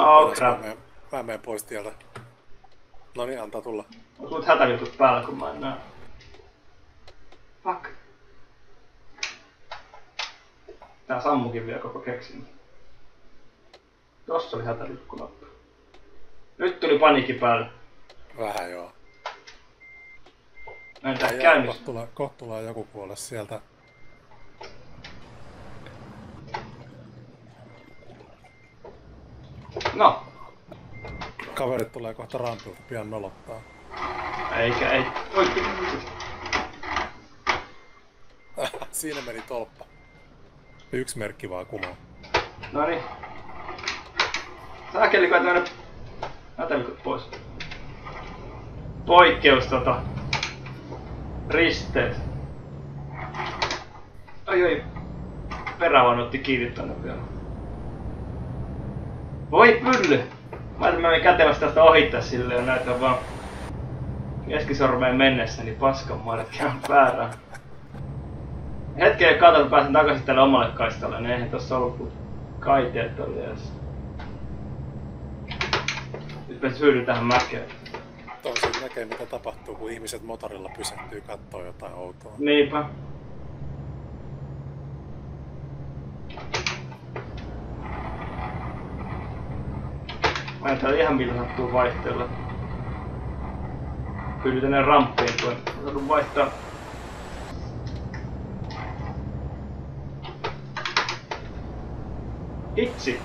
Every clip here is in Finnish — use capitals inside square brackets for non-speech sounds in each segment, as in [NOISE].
Oh, crap. Mä menen, mä menen pois tieltä. No niin, antaa tulla. Onko mut hätäjutut päällä, kun mä en näe? Fuck. Tää sammukin vielä koko keksin. Tossa oli hätäliikkunappi. Nyt tuli paniikki päälle. Vähän joo. Mä en tää käynnissä. tulee joku kuolle sieltä. No, Kaverit tulee kohta rampilta pian nolottaa. eikä ei. Oikein. [LAUGHS] Siinä meni tolppa. Yksi merkki vaan kumoon. No niin. Saakeli kai tämmönen hätäliikut pois. Poikkeus tota. Risteet. Ai ai. Perävaunu otti kiinni tänne vielä. Voi pylly! Mä ajattelin, mä kätevästi tästä ohittaa sille ja näytän vaan keskisormeen mennessä, niin paskan markki on väärä. Hetken katon, kun pääsen takaisin tälle omalle kaistalle, niin eihän tossa ollut kuin kaiteet oli edes. Nyt me syydyn tähän mäkeen. Toisin näkee mitä tapahtuu, kun ihmiset motorilla pysähtyy kattoo jotain outoa. Niinpä. Mä en tiedä ihan millä sattuu vaihteella. Kyllä tänne ramppiin tuen. Mä saadun vaihtaa. Itsi.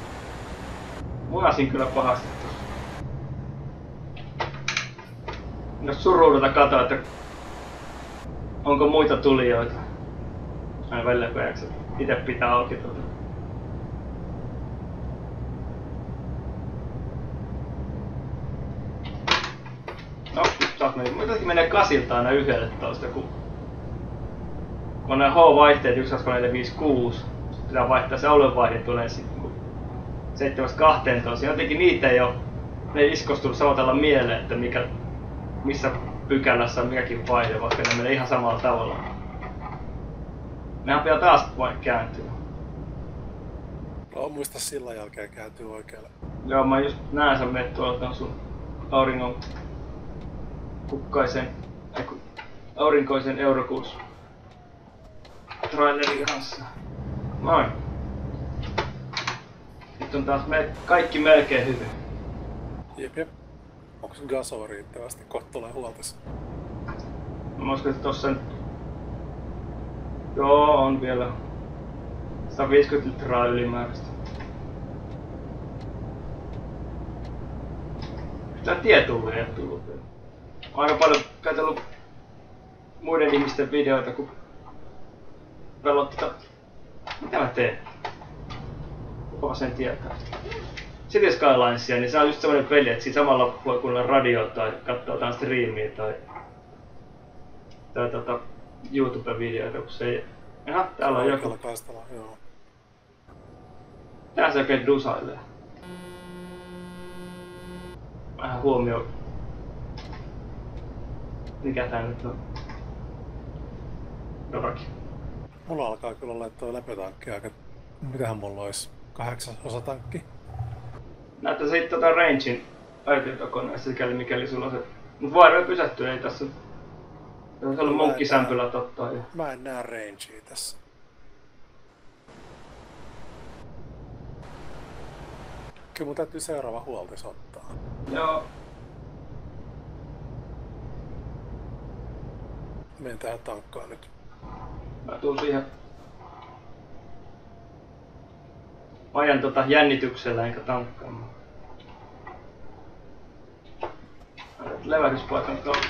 Muasin kyllä pahasti tossa. Jos suruudella katsoa, että onko muita tulijoita. Aina välillä kun itse pitää auki tuota. Nyt taas meni. Jotenkin menee kasilta aina yhdelle toista, kun kun on nämä H-vaihteet 1, 2, 4, 5, 6. Sitten pitää vaihtaa se aluevaihde tulee sitten kun 7-12. Jotenkin niitä ei ole, ne ei iskostunut samalla mieleen, että mikä, missä pykälässä on mikäkin vaihde, vaikka ne menee ihan samalla tavalla. Mehän pitää taas kääntyä. No muista sillä jälkeen kääntyy oikealle. Joo, mä just näen sen menet tuolta sun auringon kukkaisen, kun, aurinkoisen eurokuus trailerin kanssa. Noin. Nyt on taas me, kaikki melkein hyvin. Jep jep. Onko sun gasoa riittävästi? Kohta tulee huoltas. Mä uskon, että tossa nyt... Joo, on vielä 150 litraa ylimääräistä. Tietulli ei oo tullut vielä. Aika paljon katsellut muiden ihmisten videoita, kun pelottaa. Mitä mä teen? Kuka sen tietää? City Skylinesia, niin se on just semmonen peli, että siinä samalla voi kuunnella radio tai katsoa jotain striimiä tai, tai tota, YouTube-videoita, kun se ei... Jaha, täällä on joku. Joo. Tää se oikein dusailee. Vähän huomio. Mikä tää nyt on? Jotakin. Mulla alkaa kyllä olla toi läpötankki aika... Mitähän mulla olisi? Kahdeksan osatankki? Näyttää sitten tota rangein ajotietokoneessa sikäli mikäli sulla on se. Mut vaaroi pysähtyä ei tässä. Tässä on munkkisämpylä totta. Ja... Mä en näe rangea tässä. Kyllä mun täytyy seuraava huoltis ottaa. Joo. Menen tähän tankkaan nyt. Mä tuun siihen. Ajan tota jännityksellä enkä tankkaamaan. Levähdyspaikan kautta.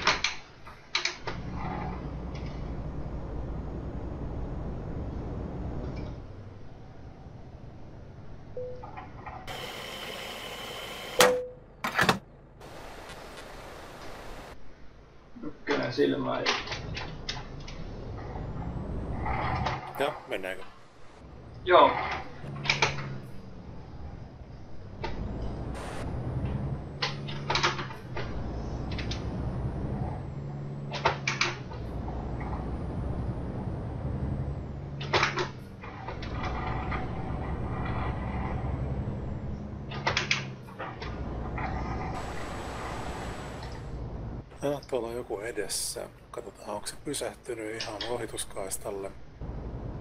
Silmää ja Joo, mennäänkö? Joo. Ah, tuolla on joku edessä. Katsotaan, onko se pysähtynyt ihan ohituskaistalle.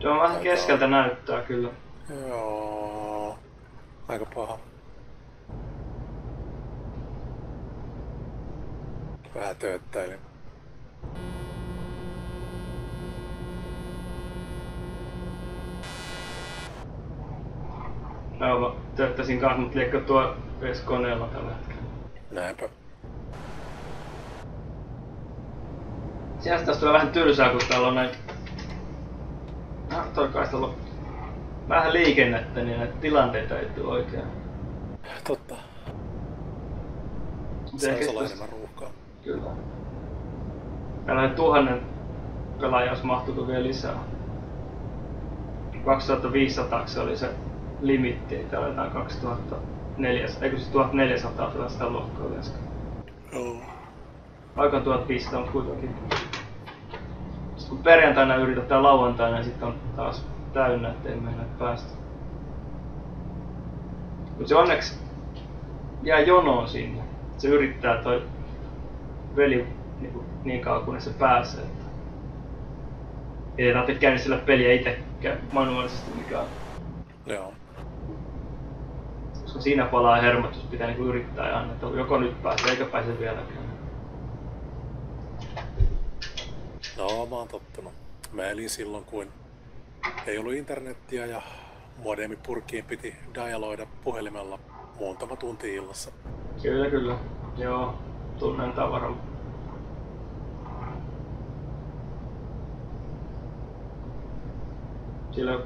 Joo, vähän Taitaa keskeltä näyttää kyllä. Joo. Aika paha. Vähän tööttäilin. Joo, mä tööttäisin kanssa, mutta liekö tuo edes koneella tällä hetkellä. Näinpä. Sieltä tästä tulee vähän tylsää, kun täällä on näin... Ah, toi kaistalla on vähän liikennettä, niin näitä tilanteita ei tule oikein. Totta. Olisi olla enemmän ruuhkaa. Kyllä. Tällainen tuhannen pelaaja olisi mahtunut vielä lisää. 2500 se oli se limitti, ei täällä jotain 2400, eikö siis 1400 tällaista luokkaa yleensä. Joo. Aika 1500 on kuitenkin. Sitten kun perjantaina yritetään lauantaina, niin sitten on taas täynnä, ettei mennä päästä. Mutta se onneksi jää jonoon sinne. Se yrittää toi veli niin, kuin, niin kauan kunnes se pääsee. Että ei tarvitse käynnistellä peliä itsekään manuaalisesti mikään. Joo. Koska siinä palaa hermot, jos pitää niin yrittää ja että joko nyt pääsee eikä pääse vieläkään. No, mä oon tottunut. Mä elin silloin, kun ei ollut internettiä ja modemipurkkiin piti dialoida puhelimella muutama tunti illassa. Kyllä, kyllä. Joo, tunnen tavaran. Silloin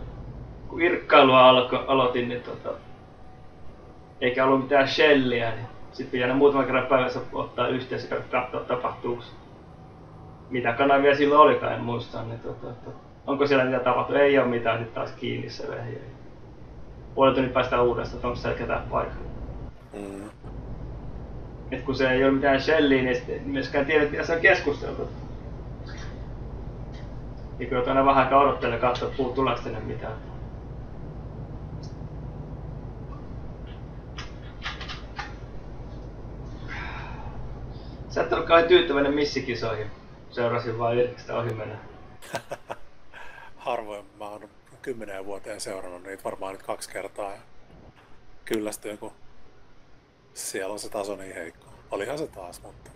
kun virkkailua alko, aloitin, niin tota, eikä ollut mitään shelliä, niin sitten piti aina muutaman kerran päivässä ottaa yhteys ja katsoa tapahtuuko mitä kanavia silloin olikaan, en muista, niin tota, että onko siellä mitä tapahtunut, ei ole mitään, nyt taas kiinni se vehje. Puolen tunnin päästä uudestaan, että onko siellä ketään paikalla. Mm. Et kun se ei ole mitään shelliä, niin sitten myöskään tiedä, mitä se on keskusteltu. Ja kun aina vähän aikaa odottelee ja katsoa, että tuleeko tänne mitään. Sä et ollut kauhean tyytyväinen missikisoihin. Seurasin vaan yritystä ohi mennä. [LAUGHS] Harvoin mä oon kymmeneen vuoteen seurannut niitä varmaan nyt kaksi kertaa. Ja kyllästyin, kun siellä on se taso niin heikko. Olihan se taas, mutta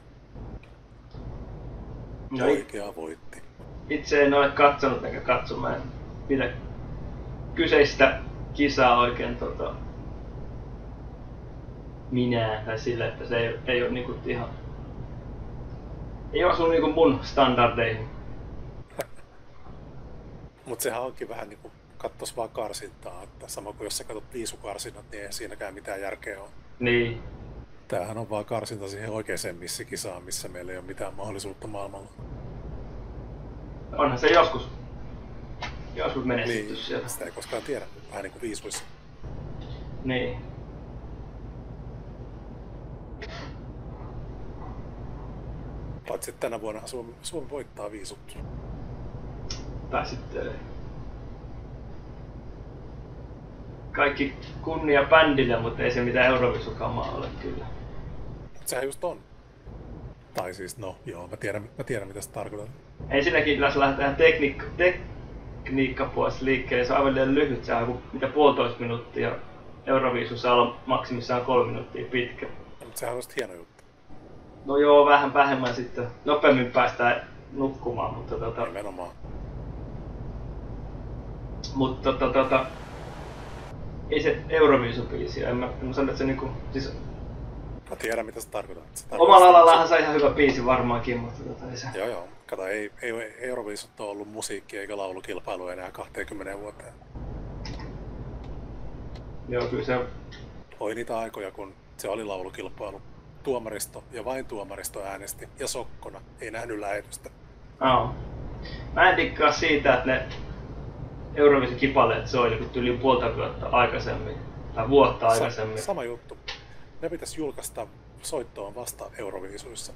No, oikea voitti. itse en ole katsonut enkä katso. Mä en pidä kyseistä kisaa oikein tota, minä tai sille, että se ei, ei ole niinku ihan ei osu niinku mun standardeihin. Mutta sehän onkin vähän niin kuin kattos vaan karsintaa, että sama kuin jos sä katsot viisukarsinnat, niin ei siinäkään mitään järkeä ole. Niin, Tämähän on vaan karsinta siihen oikeaan missikisaan, missä meillä ei ole mitään mahdollisuutta maailmalla. onhan se joskus, joskus menestytty Niin, sieltä. sitä ei koskaan tiedä, vähän niin kuin viisuissa. Niin. Paitsi että tänä vuonna Suomi, Suomi voittaa viisut. Tai sitten kaikki kunnia bändille, mutta ei se mitään Euroviisukamaa ole kyllä. Sehän just on. Tai siis, no joo, mä tiedän, mä tiedän mitä sä tarkoitat. Ensinnäkin jos lähdetään tekniikka, tekniikkapuolesta liikkeelle, se on aivan liian lyhyt, se on joku mitä puolitoista minuuttia. Euroviisussa olla maksimissaan kolme minuuttia pitkä. Mutta sehän on hieno juttu. No joo, vähän vähemmän sitten. Nopeammin päästään nukkumaan, mutta tota, Nimenomaan. mutta tota, tota, ei se Euroviisubiisi, en mä, en mä sano, että se niinku, siis Mä tiedän mitä sä tarkoitat. Se tarkoittaa omalla alallahan se on ihan hyvä biisi varmaankin, mutta tota, ei se. Joo joo. Kato, ei, ei, ei Euroviisut ole ollut musiikki eikä laulukilpailu enää 20 vuoteen. Joo, kyllä se, Oli niitä aikoja, kun se oli laulukilpailu. Tuomaristo ja vain tuomaristo äänesti ja sokkona ei nähnyt lähetystä. Aa. Mä en tikkaa siitä, että ne Euroviisun kipaleet soi joku yli puolta vuotta aikaisemmin. Tai vuotta aikaisemmin. Sa- sama juttu. Ne pitäisi julkaista soittoon vasta Euroviisuissa.